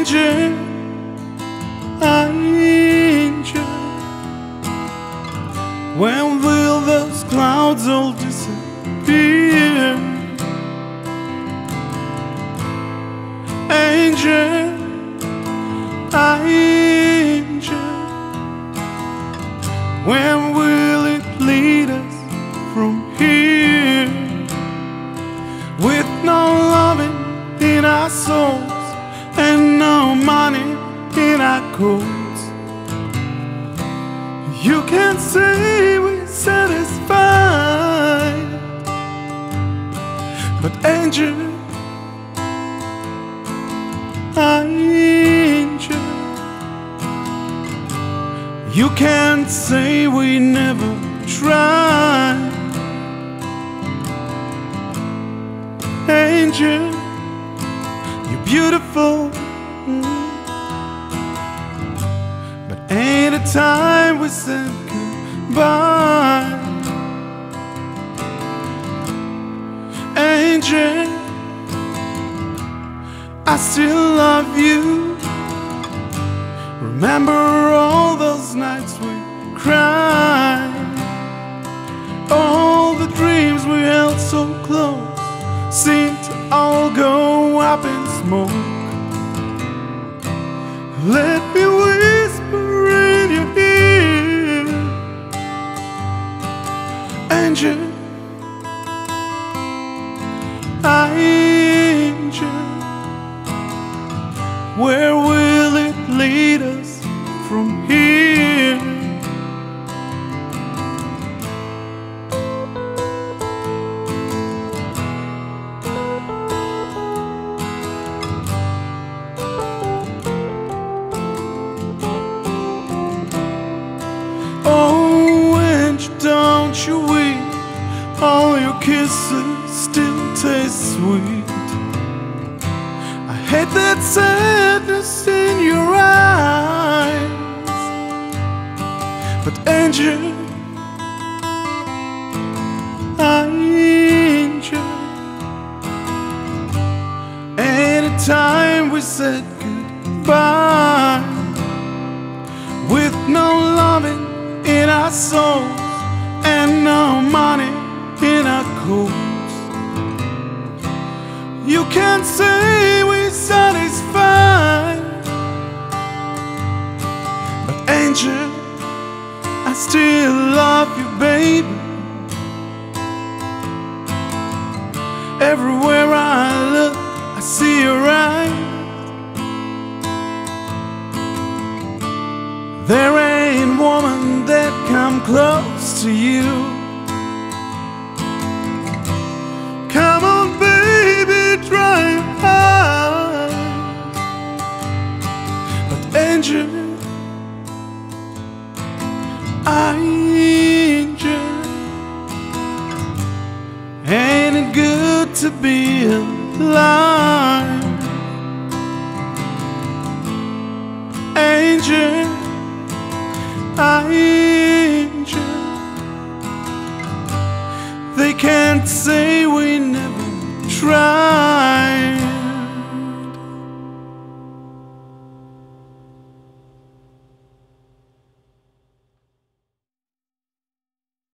Angel, angel, when will those clouds all disappear? Angel, angel, when will it lead us from here? With no loving in our money in our coats. You can say we're satisfied, but angel, angel, you can't say we never tried. Angel, you're beautiful. Time we said goodbye. Angel, I still love you. Remember all those nights we cried. All the dreams we held so close seem to all go up in smoke. Angel. Where will your kisses still taste sweet. I hate that sadness in your eyes, but angel, angel, anytime we said goodbye. With no loving in our souls and no money in. You can't say we're satisfied, but angel, I still love you, baby. Everywhere I look, I see your eyes. There ain't woman that come close to you. Angel, angel, ain't it good to be alive? Angel angel. They can't say we never tried.